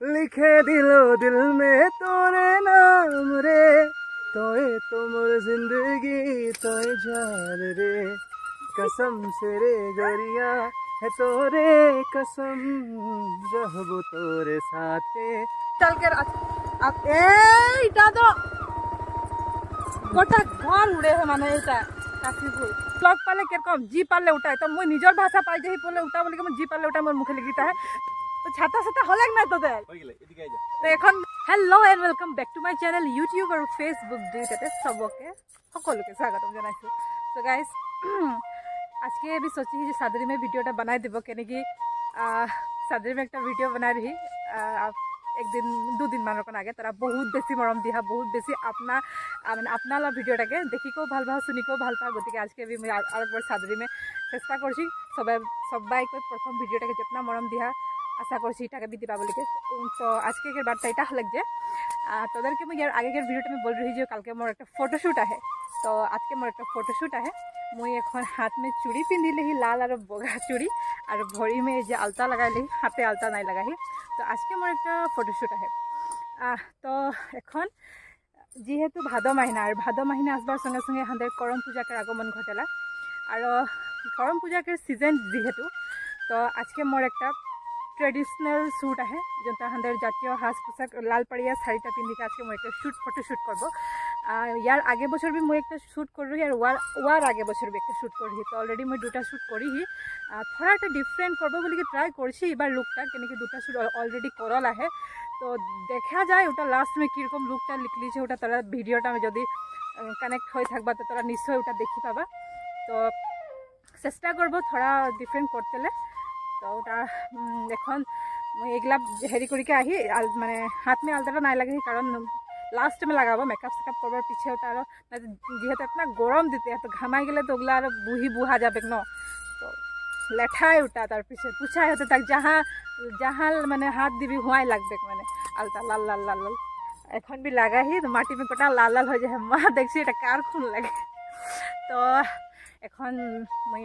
লিখে দিল দিল মে তোরে নাম রে তোয়ে তো মোর जिंदगी তোয়ে जान रे कसम से रे गरिया है तोरे कसम रहबो तोरे साथे কালকে এইটা তো গোটা ঘর উড়ে হে মানে এইটা কাশিপুর ব্লগ পালে কিরকম জি পারলে উঠায় তো মুই নিজের ভাষা পাই যাই বলে উঠা বলে জি পারলে উঠা মোর মুখে লিখিতা হে তো ছাতা ছাতা হলে না তোদের তো এখন hello' and welcome back to my channel YouTube আৰু ফেচবুক দুইটাতে চবকে সকলোকে স্বাগতম জনাইছোঁ তো গাইজ আজকে আমি सोची যে सादरी में वीडियो टा बनाई देव केनेकी सादरी में একটা ভিডিও বনাই रही এক দিন দুদিন মানৰ কাৰণে আগে তাৰা বহুত বেছি মৰম দিহা বহুত বেছি আপনা মানে আপনালা ভিডিঅ'টাকে দেখিকেও ভাল পাওঁ শুনিকেও ভাল পাওঁ গতিকে আজকে আমি আৰু একবাৰ সাদরি में চেষ্টা করছি সবাই সবাইকে প্রথম ভিডিওটাকে যেতনা মরম দিহা আশা করছি টাকা भी দিবা বলিকে তো আজকে এর বার্তা এটা লাগছে তোদেরকে মই ইয়ার আগেকার ভিডিওটা আমি বল রही যে কালকে মোর একটা ফটোশ্যুট আহে। তো আজকে মোর একটা ফটোশ্যুট আহে। মই এখন হাত মে চুড়ি পিন্ধিলেহি লাল আৰু বগা চুড়ি আৰু ভৰি মে যে আলতা লগাইলেহি হাতে আলতা নাই লগাহি তো আজকে মোর একটা ফটোশ্যুট আহে। তো এখন যিহেতু ভাদ মাহিনা আর ভাদ মাহিনা আসবার সঙ্গে সঙ্গে হাঁদের করম পূজাকের আগমন ঘটেলা। আর করম পূজাকের সিজন যেহেতু তো আজকে মোর একটা ট্রেডিশনাল শ্যুট আহে, যোনটা হাঁদের জাতীয় সাজ পোশাক, লাল পাড়িয়া শাড়িটা পিন্ধিকে আজকে মই একটা শ্যুট ফটো শ্যুট করব। ইয়ার আগে বছর বি মই একটা শ্যুট করহি আর ওয়ার ওয়ার আগে বছর বি একটা শ্যুট করহি তো অলরেডি মই দুটা শ্যুট করহি। থোড়া একটা ডিফারেন্ট করব বলে ট্রাই করছি, এবার লুকটা কেনেকি দুটা শ্যুট অলরেডি করল আহে। তো দেখা যায় ওটা লাস্ট মে কীরকম লুকটা লিখলিছে, ওটা তারা ভিডিওটা যদি কানেক্ট হয়ে থাকবা, তো তারা নিশ্চয় ওটা দেখি পাবা। তো চেষ্টা করব থোড়া ডিফারেন্ট করতেলে তো ওটা এখন মই এগুলা হেৰি কৰিকে আহি মানে হাত মে আলতাটা নাই লাগে কারণ লাস্ট মে লাগাবো মেকআপ চেকআপ করবার পিছে ওটা আর যেহেতু একটা গরম দিতে তো ঘামাই গেলে তো ওগুলা আর বুহি বুহা যাবে ন? তো লেঠাই ওটা তার পিছে পুছাই হতে তাক যাহা যাহা মানে হাত দিবি হুয়াই লাগবে মানে। আলতা লাল লাল লাল লাল। এখন বি লাগাহি তো মাটি মে গোটা লাল লাল হয়ে যায়। মা দেখছি এটা কার খুন লাগে। তো এখন মই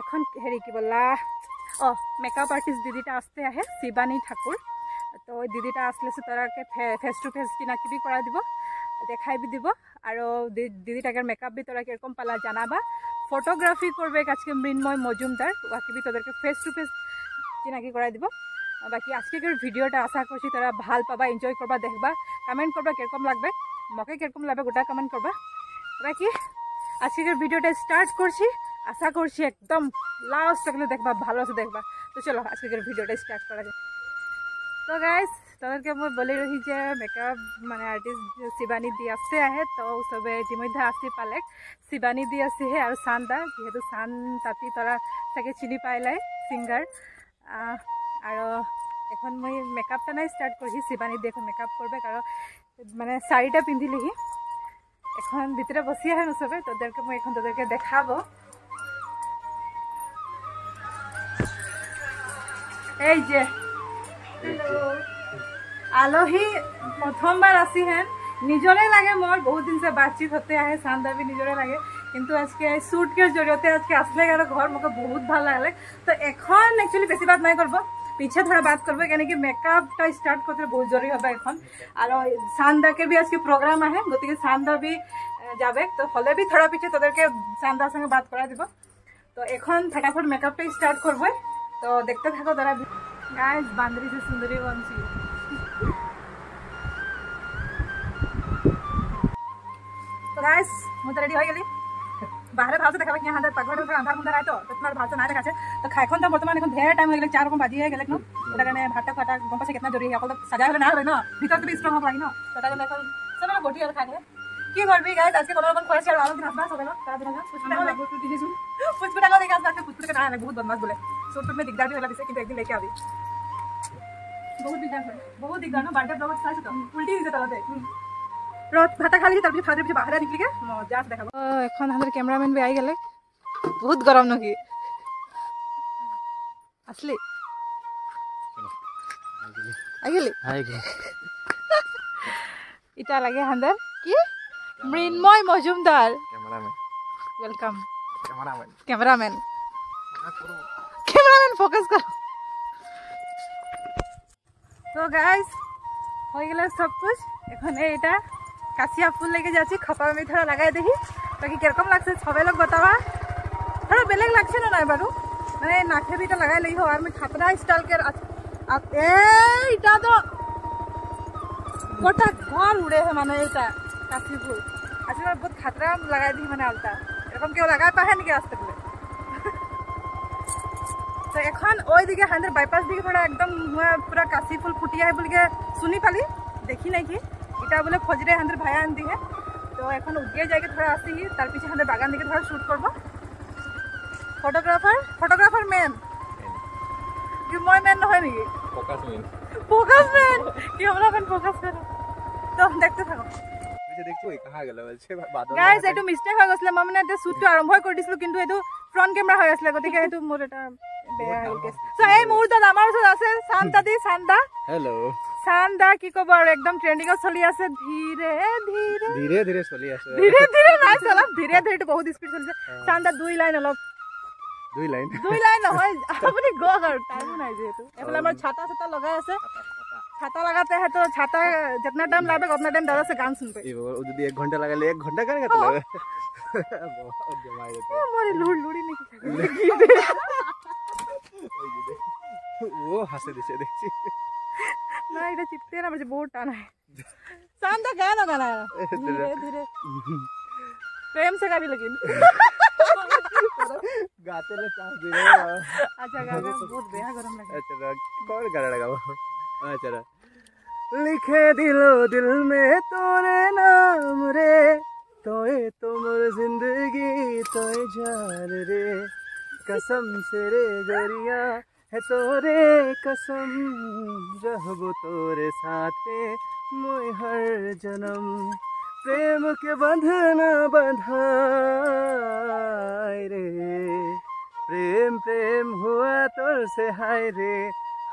এখন হেৰি কি বলা? মেকআপ আর্টিস্ট দিদিটা আসতে আহে, শিবানী ঠাকুর। তো দিদিটা আসলে সে তারাকে ফেস টু ফেস কিনা কিবি করা দিব, দেখাই বি দিব। আর দিদিটাকে মেকআপ বি তোরা কীরকম পালা জানাবা। ফটোগ্রাফি করবে আজকে মৃন্ময় মজুমদার বাকি বি তোদেরকে ফেস টু ফেস চিনাকি করাই দিব। বাকি আজকের ভিডিওটা আশা করছি তোরা ভালো পাবা এনজয় করবা, দেখবা কমেন্ট করবা, কীরকম লাগবে, মকে কীরকম লাগবে, গোটা কমেন্ট করবা। বাকি আজকের ভিডিওটা স্টার্ট করছি। আশা করছি একদম লাস্ট থাকলে দেখবা ভালো আছে দেখবা। তো চলো আজকের ভিডিওটা স্টার্ট করা যায় তো গাইজ তাদেরকে মই বলি রহি যে মেকআপ মানে আর্টিস্ট শিবানী দি আসতে আহে তো সবে ইতিমধ্যে আসি পালে শিবানী দি আসিহে আর সান্দা যেহেতু সান তাঁতি তারা তাকে চিনি পাইলাই সিঙ্গার আর এখন মই মেকআপটা নাই স্টার্ট করছি শিবানী দি এখন মেকআপ করবে কারণ মানে শাড়িটা পিন্ধিলিহি। এখন ভিতরে বসি আহে সবে তোদেরকে মই এখন তোদেরকে দেখাবো। এই যে। আলহী প্রথমবার আসি হেন নিজরে লাগে মোর বহুত দিন সে বাতচিত হতে আহে সান্দাবি নিজরে লাগে। কিন্তু আজকে শ্যুটকের জরিয়তে আজকে আসলে গেল ঘর মোকে বহুত ভাল লাগলে তো এখন একচুয়ালি বেশি বাত নাই করবো পিছে থোড়া বাত করবো কেন কি মেকআপটা স্টার্ট করতে বহুত জরুরি হবে এখন। আর সান্দাকে বি আজকে প্রোগ্রাম আহে গতিকে সান্দা বি যাবে। তো হলে বি থোড়া পিছে তোদেরকে সান্দার সঙ্গে বাত করা দিব। তো এখন ফটাফট মেকআপটা স্টার্ট করবো তো দেখতে থাকো তারা। গাইজ বান্দরি সে সুন্দরী বনছি। তো গাইজ মু তো রেডি হয়ে গেলি। বাহারে ভাবছে দেখাবে কি হাতে পাকঘরে উঠে আন্ধার মুন্ধার আয় তো তোমার ভাবছে না দেখাচ্ছে। তো এখন তো বর্তমানে এখন ঢের টাইম গেলে চার রকম বাজি হয়ে গেলে না। ওটা কারণে ভাতটা খাটা গম পাচ্ছে কেতনা জরুরি অকল সাজা হলে না হবে না ভিতর তো স্ট্রং হবে না। তো তাহলে এখন সব বটি আর খাই কি করবি গাইজ আজকে কোনো রকম করেছি আর আলো দিন আসবা সবাই তারা দিন পুচকুটা দেখে আসবে আজকে না বহুত বদমাস বলে। সোনপুর মে দিগদার হলা দিছে কিন্তু একদিন লেকে আবি বহুত দিগদার হয় বহুত দিগদার না বার্থডে ব্লগ চাইছো তো উল্টি হইছে তালাতে রত ভাতা খালি তারপরে ফাদরে পিছে বাহারে নিকলি গে মজা দেখাবো এখন আমাদের ক্যামেরাম্যান বে আই গেলে বহুত গরম নাকি আসলে আই গেলে আই গেলে ইটা লাগে হান্দার কি Mrinmoy Majumdar cameraman welcome cameraman cameraman cameraman focus কর তো গাইস হয়ে গেলে সব কুছ এখন এইটা কাশিয়া ফুল লেগে যাচ্ছি খপা আমি থোড়া লাগাই দেখি বাকি কিরকম লাগছে সবাই লোক बतावा थोड़ा বেলেগ লাগছে না নাই বারু মানে নাকে দিটা লাগাই লই হো আর আমি খাতরা স্টাইল के এইটা তো গোটা ঘর উড়ে है মানে এইটা কাশি ফুল আসলে বহুত খাতরা লাগাই দিই মানে আলতা এরকম কেউ লাগাই পাহে নাকি আসতে বলে তো এখন ওই দিকে হান্দের বাইপাস দিকে থোড়া একদম পুরা কাশি ফুল ফুটিয়া है বলিকে শুনি পালি? দেখি নাই কি? এটা বলে খোঁজরে হান্দের ভাইয়া আন দিয়ে তো এখন উগিয়ে যাইকে থোড়া আসি তার পিছে হান্দের বাগান দিকে থোড়া শুট করবো ফটোগ্রাফার ফটোগ্রাফার মেন কি মই মেন নহয় নেকি? Focus main. ফোকাস মেন কি আমরা মেন ফোকাস মেন তো দেখতে থাকো দেখছো ওই কাহা গেল বলছে গাইজ এইটো মিষ্টেক হৈ গৈছিলে। মই মানে এতিয়া শ্বুটটো আৰম্ভই কৰি দিছিলো কিন্তু এইটো ফ্ৰণ্ট কেমেৰা হৈ আছিলে গতিকে সেইটো মোৰ এটা বেয়া হৈ গৈছে চ' এই মুহূৰ্তত আমাৰ ওচৰত আছে শান্তা দি শান্তা হেল্ল' শান্তা কি ক'ব আৰু একদম ট্ৰেণ্ডিঙত চলি আছে ধীৰে ধীৰে ধীৰে ধীৰে চলি আছে ধীৰে ধীৰে নাই চলাম ধীৰে ধীৰেটো বহুত স্পীড চলিছে শান্তা দুই লাইন অলপ দুই লাইন দুই লাইন নহয় আপুনি গ'ক আৰু টাইমো নাই যিহেতু এইফালে আমাৰ ছাতা চাতা লগাই আছে ছাতা লগাতে है तो छाता जितना टाइम लगे उतना टाइम दादा से गान सुन पे वो যদি এক ঘন্টা লাগালে এক ঘন্টা কার কাছে बहुत जमा देते हैं हमारे लोड लोड़ी नहीं वो हंसे दिसे देखी ना इधर चित्ते ना मुझे बोट आना है शाम तक गाना गाना है धीरे धीरे प्रेम से गाड़ी लेकिन गाते ले चांस दे रहे हो अच्छा गाना बहुत बेहा गरम लगा अच्छा कौन गाना लगा वो अच्छा लिखे दिलो दिल में तोरे नाम रे। तोए तुमर ज़िंदगी तोए जान रे। कसम से रे ज़रिया है तोरे, कसम। रहबो तोरे साथे मोए हर जन्म। प्रेम के बंधना बंधाए रे। प्रेम प्रेम हुआ तोर से हाय रे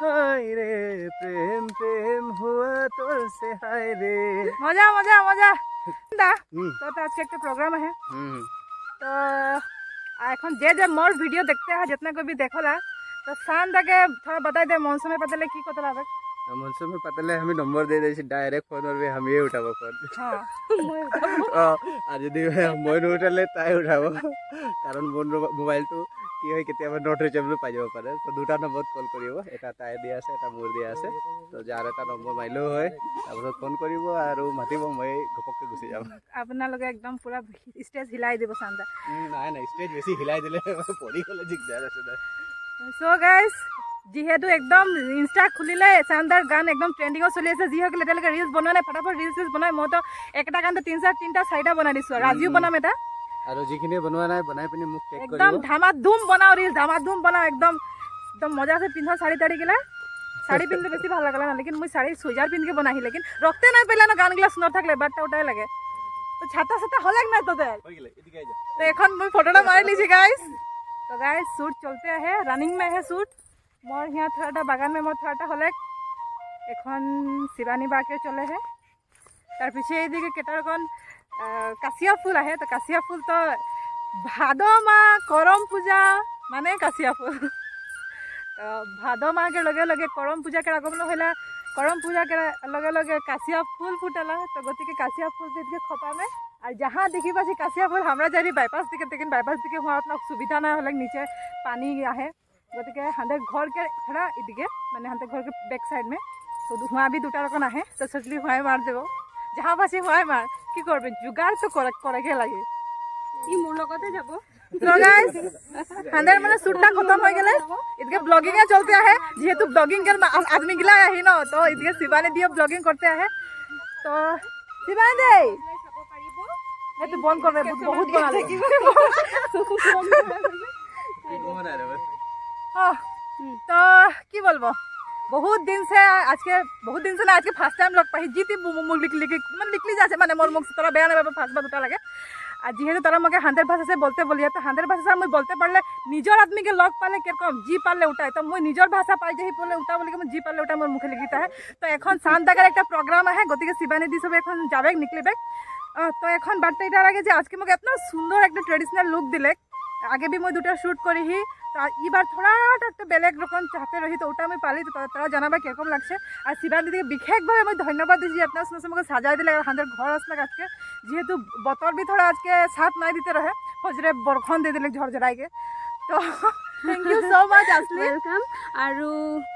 हाय रे। प्रेम प्रेम हुआ तोर से हाय रे। मज़ा मज़ा मज़ा। हम्म। तो, तो आज के प्रोग्राम तो है। हम्म। तो एन जे जे मोर भिडियो देखते हैं जितने को भी देखला तो सान के थोड़ा बताई दे मन समय पता कि की कतला आवे মনসুন ভাই পাতালে আমি নম্বৰ দি দিছোঁ ডাইৰেক্ট ফোন মাৰিবি আমিয়ে উঠাব ফোন हाँ অঁ আৰু যদি মই নুঠালে তাই উঠাব কাৰণ মোৰ মোবাইলটো কি হয় কেতিয়াবা নট ৰিচেবল পাই যাব পাৰে তো দুটা নম্বৰত কল কৰিব এটা তাই দিয়া আছে এটা মোৰ দিয়া আছে তো যাৰ এটা নম্বৰ মাৰিলেও হয় তাৰপিছত ফোন কৰিব আৰু মাতিব মই ঘপককৈ গুচি যাম আপোনালোকে একদম পুৰা ষ্টেজ হিলাই দিব শান্তা উম, নাই নাই ষ্টেজ বেছি হিলাই দিলে পৰি গ'লে দিগদাৰ আছে না চ' গাইজ যিহেতু একদম ইনষ্টা খুলিলে চান্দাৰ গান একদম ট্ৰেণ্ডিঙত চলি আছে যিসকলে এতিয়ালৈকে ৰিলচ বনোৱা নাই ফটাফট ৰিলচ চিলচ বনাই মইতো একেটা গানতে তিনিটা তিনিটা চাৰিটা বনাই দিছোঁ আৰু আজিও বনাম এটা আৰু যিখিনি বনোৱা নাই বনাই পিনি মোক টেগ একদম কৰিব ধামা ধুম বনাও রিলস ধামা ধুম বনাও একদম একদম মজা আছে পিন্ধা শাড়ি তাড়ি গিলা শাড়ি পিনলে বেশি ভালো লাগলা না লেকিন মুই শাড়ি সুইজার পিনকে বনাহি লেকিন রক্তে নাই পেলে না গান গিলা শুনে থাকলে বাটটা ওটাই লাগে তো ছাতা ছাতা হলে না তোদের হৈ গেলে এদিকে আই যা তো এখন মুই ফটোটা মারি লিছি গাইস তো गाइस शूट चलते है रनिंग में है शूट मोर यहाँ थोड़ा बागान में मोर थोड़ा হলে এখন শিবানী বাকে চলে হে তার পিছে এইদিকে কেটারকন কাশিয়া ফুল আহে তো কাশিয়া ফুল তো ভাদ মাহ করম পূজা মানে কাশিয়া ফুল তো ভাদ মাহকে লগে লগে করম পূজাকে আগমন হইলা করম পূজাকে লগে লগে কাশিয়া ফুল ফুটালা তো গতিকে কাশিয়া ফুল দিকে খপামে আর যাহা দেখি পাচ্ছি কাশিয়া ফুল আমরা যাই বাইপাস দিকে দেখেন বাইপাস দিকে হওয়ার আপনার সুবিধা না হলে নিচে পানি আহে গতিকে সিহঁতে ঘৰকে ধৰা ইদিকে মানে সিহঁতে ঘৰকে বেক চাইড মে। হোৱা বি দুটা ৰকম আহে তো হোৱাই মাৰ যাব। যাহা বাচি হোৱাই মাৰ কি কৰবি? যোগাৰটো কৰক কৰকে লাগে। ই মোৰ লগতে যাব। তো কি বলবো? বহুত দিন से আজকে বহুত দিন না আজকে ফার্স্ট টাইম লগ পাই জিতি মোক লিখি লিখি মানে লিখলি যাচ্ছে মানে মোর মুখ তোরা বেয়া নেবে ফার্স্ট বার দুটা লাগে। আর যেহেতু তোরা আমাকে হান্দের ভাষা সে বলতে বলি তো হান্দের ভাষা মুই বলতে পারলে নিজের আদমিকে লগ পালে কিরকম জি পারলে উঠাই। তো মুই নিজের ভাষা পাই যে বলে উঠা বলি জি পারলে উঠা মোর মুখে লিখিতে হয় তো এখন শান্তাকার একটা প্রোগ্রাম আহে গতিকে শিবানী দি সব এখন যাবে নিকলিবে তো এখন বার্তা এটার আগে যে আজকে মোক এত সুন্দর একটা ট্রেডিশনাল লুক দিলে। আগে বি মই দুটা শ্যুট করিহি এইবার থোড়াটা বেলেগ রকম চাহতে রহি তো ওটা আমি পালি তো তারা জানাবা কিরকম লাগছে। আর শিবান দিদিকে বিশেষভাবে আমি ধন্যবাদ দিচ্ছি আপনার সঙ্গে আমাকে সাজাই দিলে আমাদের ঘর আসলে আজকে। যেহেতু বতর বি থোড়া আজকে সাথ নাই দিতে রহে ফজরে বরখন দিয়ে দিলে ঝরঝরাইকে তো থ্যাংক ইউ সো মাচ আসলি ৱেলকাম আৰু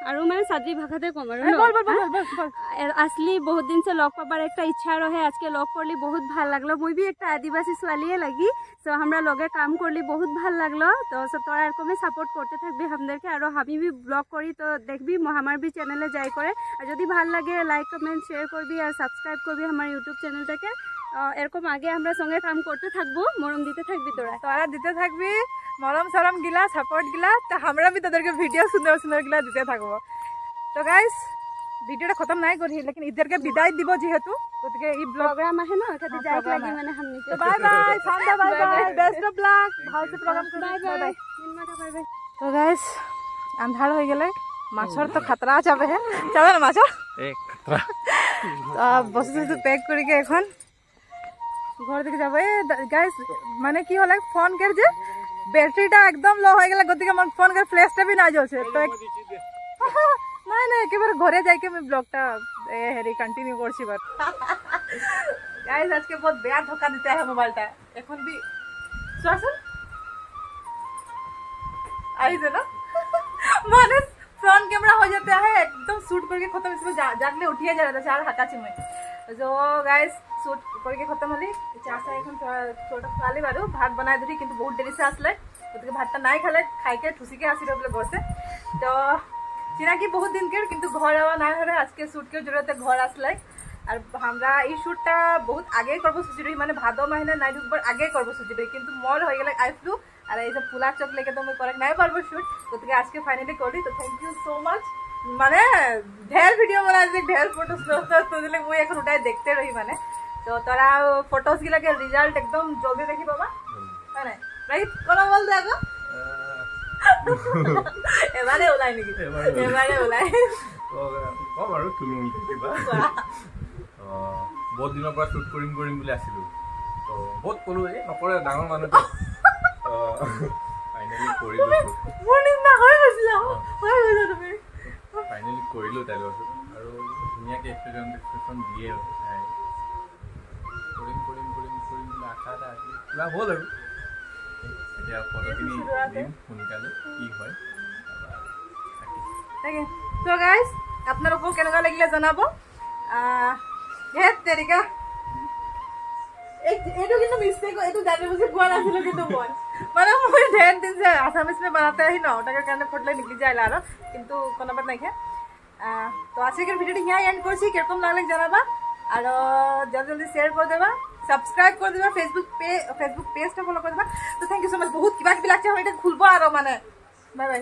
আৰু মানে ছাত্ৰী ভাষাতে ক'ম আৰু আসলি বহুত দিন সে লগ পাবার একটা ইচ্ছা রহে আজকে লগ করলি বহুত ভালো লাগল মুই বি একটা আদিবাসী ছোৱালীয়ে লাগি সো আমরা লগে কাম করলি বহুত ভালো লাগল তো তোরা এরকমই সাপোর্ট করতে থাকবি আমাদেরকে আর আমি বি ব্লগ করি তো দেখবি আমার বি চ্যানেলে যাই করে আর যদি ভালো লাগে লাইক কমেন্ট শেয়ার করবি আর সাবস্ক্রাইব করবি আমার ইউটিউব চ্যানেলটাকে এরকম আগে আমরা সঙ্গে কাম করতে থাকবো মরম দিতে থাকবি তোরা। তোরা দিতে থাকবি মরম সরম গিলা সাপোর্ট গিলা তো আমরা বি তোদেরকে ভিডিও সুন্দর সুন্দর গিলা দিতে থাকবো। তো গাইস ভিডিওটা খতম নাই করি লেকিন ইদেরকে বিদায় দিব যেহেতু। গতিকে এই ব্লগ প্রোগ্রাম আহে ন? এখানে হ্যাঁ, যাই লাগি। মানে হামনি তো বাই বাই সান্দা bye bye best of luck ভালসে program বাই করবি বাই বাই বাই বাই তো গাইস আন্ধার হয়ে গেলে মাছর তো খাতরা যাবে যাবে না মাছর? তো বসে বসে প্যাক করিকে এখন। ঘর দিকে যাবো এ গাইস মানে কি হলে ফোন কে যে ব্যাটারিটা একদম লো হয়ে গেলে গতিকে আমার ফোন কে ফ্ল্যাশটা বি না জ্বলছে তো এক- না না একেবারে ঘরে যাইকে আমি ব্লগটা এ হেরি কন্টিনিউ করছি বাট গাইস আজকে বহুত বেয়া ধোকা দিতে হয় মোবাইলটা এখন বি শুন आइए ना माने फ्रंट कैमरा हो जाता है एकदम शूट करके खत्म इसमें जा, जागले उठिए जा रहा था चार हाकाची में जो गाइस शूट करके खत्म হলি চাষা এখন ছোট খালি বারু ভাত বনাই দিলি কিন্তু বহুত দেরি সে আসলে গতিকে ভাতটা নাই খালে খাইকে ঠুসিকে আসি বলে ঘরতে তো চিনাকি বহুত দিনকে কিন্তু ঘর আওয়া নাই হলে আজকে শুটকে জরুরতে ঘর আসলে আর আমরা এই শ্যুটটা বহুত আগে করবো সুচিরি মানে ভাদ মাহিনা নাই ঢুকবার আগে করবো সুচিরি কিন্তু মর হয়ে গেলে আই ফ্লু আর এই যে ফুলার চোখ লেগে তো আমি করে নাই পারবো শ্যুট গতিকে আজকে ফাইনালি করি তো থ্যাংক ইউ সো মাচ মানে ঢের ভিডিও বানাই দিলি ঢের ফটোস তো দিলে মুই এখন ওটাই দেখতে রহি মানে। তো তোরা ফটোস গিলাকে রিজাল্ট একদম জলদি দেখি পাবা। কোন বল দে ওলাই নেকি? ওলাই। কম আৰু থুলমুলকৈ কিবা বহুত দিনৰ পৰা শ্বুট কৰিম কৰিম বুলি আছিলোঁ। তো বহুত ক'লোঁ এই নকৰে ডাঙৰ ফাইনেলি কৰিলোঁ। মোৰ নিচিনা হৈ গৈছিলে। হৈ গৈছে তুমি। ফাইনেলি কৰিলোঁ তাইৰ লগত। আৰু ধুনীয়াকৈ এক্সপ্ৰেশ্যন এক্সপ্ৰেশ্যন দিয়ে আৰু চাই কৰিম কৰিম কৰিম কৰিম বুলি আশা এটা আছিল কিবা হ'ল আৰু। এতিয়া ফটোখিনি দিম সোনকালে কি হয়। আপোনালোকক কেনেকুৱা লাগিলে জনাব? তেৰিকা। এইটো কিন্তু মিষ্টেক এইটো জানি বুজি পোৱা নাছিলোঁ কিন্তু মই। মানে মই ধেৰ দিন আছামিজ মানে বনাওঁতে আহি ন তাৰ কাৰণে ফটোলৈ নিগলি যায় আৰু। কিন্তু কোনোবা নাইকিয়া। তো আজকের ভিডিওটি ইয়া এন্ড করছি। কিরকম লাগলে জানাবা। আর জলদি জলদি শেয়ার করে দেবা। সাবস্ক্রাইব করে দেবা। ফেসবুক পে ফেসবুক পেজটা ফলো করে দেবা। তো থ্যাংক ইউ সো মাচ বহুত কিবা কিবি লাগছে আমি এটা খুলবো আর মানে। Bye bye